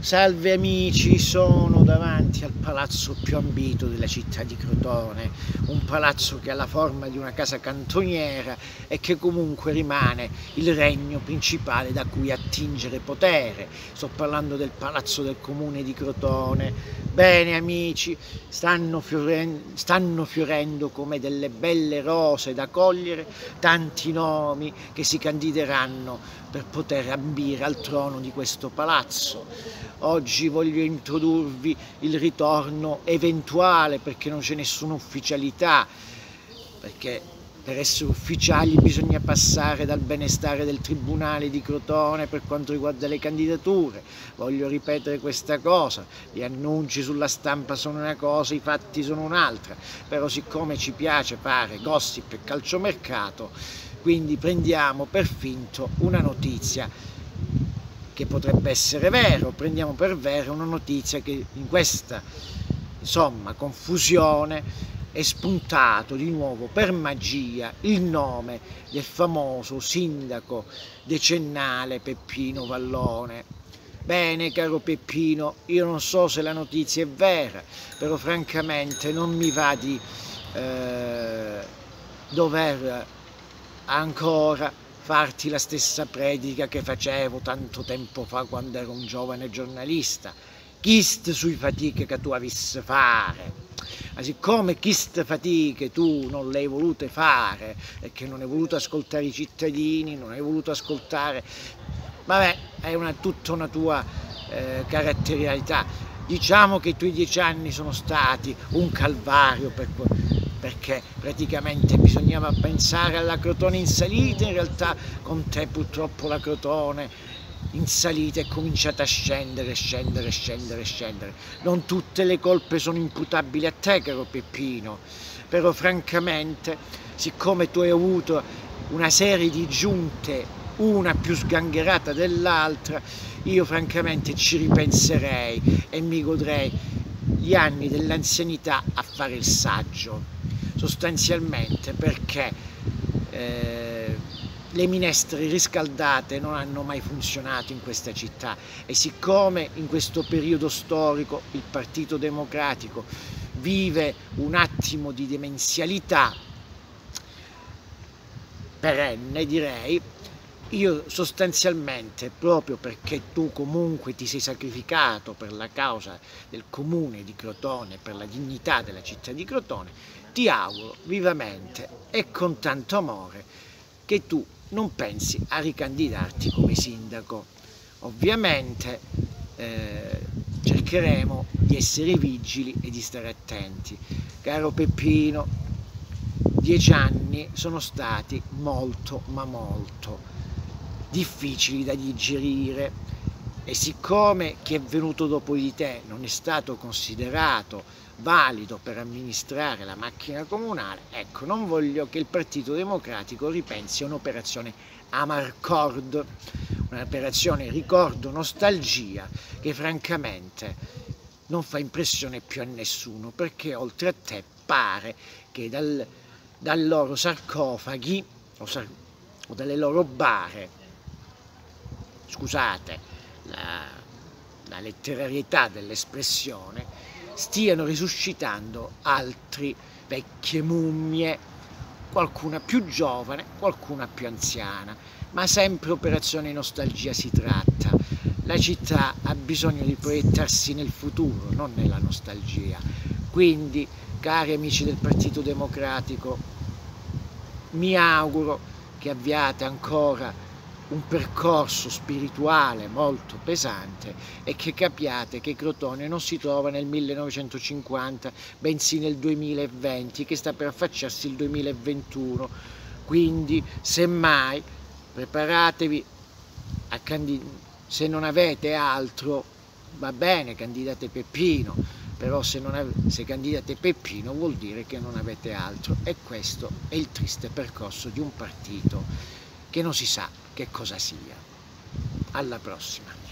Salve amici, sono davanti al palazzo più ambito della città di Crotone, un palazzo che ha la forma di una casa cantoniera e che comunque rimane il regno principale da cui attingere potere. Sto parlando del palazzo del comune di Crotone. Bene amici, stanno fiorendo, stanno fiorendo come delle belle rose da cogliere tanti nomi che si candideranno per poter ambire al trono di questo palazzo. Oggi voglio introdurvi il ritorno eventuale perché non c'è nessuna ufficialità, perché per essere ufficiali bisogna passare dal benestare del Tribunale di Crotone per quanto riguarda le candidature. Voglio ripetere questa cosa, gli annunci sulla stampa sono una cosa, i fatti sono un'altra, però siccome ci piace fare gossip e calciomercato, quindi prendiamo per finto una notizia che potrebbe essere vero, prendiamo per vero una notizia che in questa insomma, confusione è spuntato di nuovo per magia il nome del famoso sindaco decennale Peppino Vallone. Bene, caro Peppino, io non so se la notizia è vera, però francamente non mi va di eh, dover ancora farti la stessa predica che facevo tanto tempo fa quando ero un giovane giornalista. Chist sui fatiche che tu avessi fare. Ma siccome chiste fatiche tu non le hai volute fare e che non hai voluto ascoltare i cittadini, non hai voluto ascoltare, vabbè, è una, tutta una tua eh, caratterialità. Diciamo che i tuoi dieci anni sono stati un calvario per, perché praticamente bisognava pensare alla Crotone in salita, in realtà con te purtroppo la Crotone in salita è cominciata a scendere, scendere, scendere, scendere. Non tutte le colpe sono imputabili a te, caro Peppino, però francamente, siccome tu hai avuto una serie di giunte, una più sgangherata dell'altra, io francamente ci ripenserei e mi godrei gli anni dell'anzianità a fare il saggio sostanzialmente perché eh, le minestre riscaldate non hanno mai funzionato in questa città. E siccome in questo periodo storico il Partito Democratico vive un attimo di demenzialità perenne direi, io sostanzialmente, proprio perché tu comunque ti sei sacrificato per la causa del comune di Crotone, per la dignità della città di Crotone, ti auguro vivamente e con tanto amore che tu non pensi a ricandidarti come sindaco. Ovviamente eh, cercheremo di essere vigili e di stare attenti. Caro Peppino, dieci anni sono stati molto ma molto difficili da digerire. E siccome chi è venuto dopo di te non è stato considerato valido per amministrare la macchina comunale, ecco, non voglio che il Partito Democratico ripensi a un'operazione Amarcord, un'operazione ricordo nostalgia che francamente non fa impressione più a nessuno perché oltre a te pare che dal, dai loro sarcofaghi o, sar, o dalle loro bare scusate la, la letterarietà dell'espressione, stiano risuscitando altri vecchie mummie, qualcuna più giovane, qualcuna più anziana, ma sempre operazione nostalgia si tratta. La città ha bisogno di proiettarsi nel futuro, non nella nostalgia. Quindi, cari amici del Partito Democratico, mi auguro che abbiate ancora un percorso spirituale molto pesante e che capiate che Crotone non si trova nel 1950 bensì nel 2020 che sta per affacciarsi il 2021 quindi semmai preparatevi a se non avete altro va bene candidate Peppino però se, se candidate Peppino vuol dire che non avete altro. E questo è il triste percorso di un partito che non si sa che cosa sia. Alla prossima.